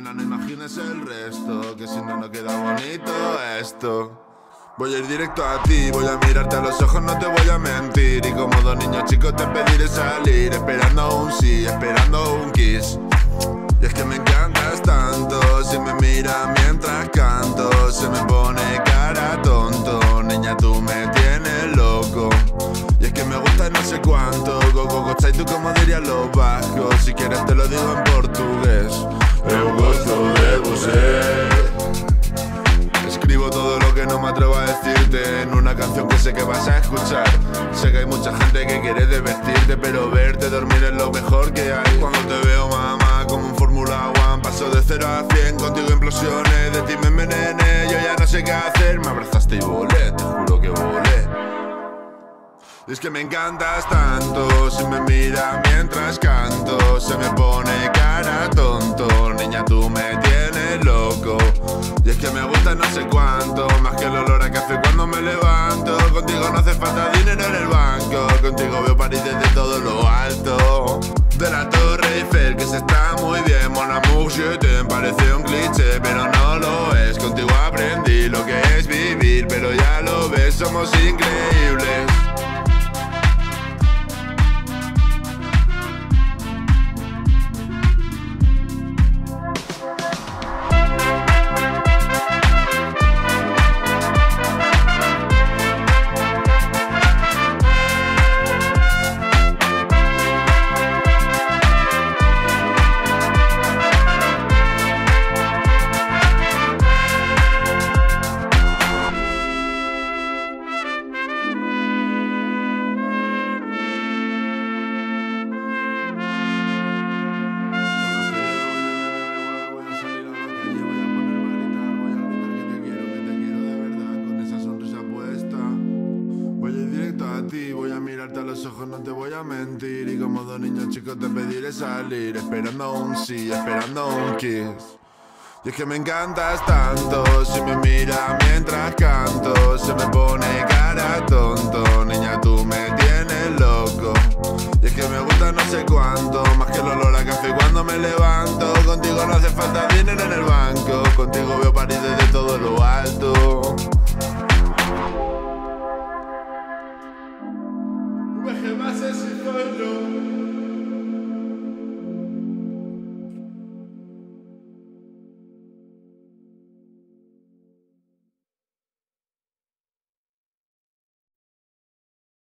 nena, no imagines el resto, que si no, no queda bonito esto. Voy a ir directo a ti, voy a mirarte a los ojos, no te voy a mentir. Y como dos niños chicos te pediré salir, esperando un sí, esperando un kiss. Y es que me encantas tanto, si me miras mientras canto, se me pone cara tonto. Niña, tú me tienes loco. Y es que me gusta no sé cuánto, go go go, tú como dirían los Si quieres te lo digo en portugués. Eu gosto de você. Escribo todo lo que no me atrevo a decirte en una canción que sé que vas a escuchar. Sé que hay mucha gente que quiere desvestirte, pero verte dormir es lo mejor que hay. Cuando te veo, mamá, como un Fórmula One, paso de 0 a 100, contigo implosiones, de ti me envenené, yo ya no sé qué hacer. Me abrazaste y volé, es que me encantas tanto, si me mira mientras canto, se me pone cara tonto, niña tú me tienes loco. Y es que me gusta no sé cuánto, más que el olor a café cuando me levanto. Contigo no hace falta dinero en el banco, contigo veo París desde todo lo alto. De la Torre Eiffel, que se está muy bien, Mon amour, je t'aime, parece un cliché, pero no lo es. Contigo aprendí lo que es vivir, pero ya lo ves, somos increíbles. Mirarte a los ojos, no te voy a mentir. Y como dos niños chicos te pediré salir, esperando un sí, esperando un kiss. Y es que me encantas tanto, si me mira mientras canto, se me pone cara tonto, niña tú me tienes loco. Y es que me gusta no sé cuánto, más que el olor a café cuando me levanto, contigo no hace falta dinero en el banco, contigo veo París desde todo lo alto.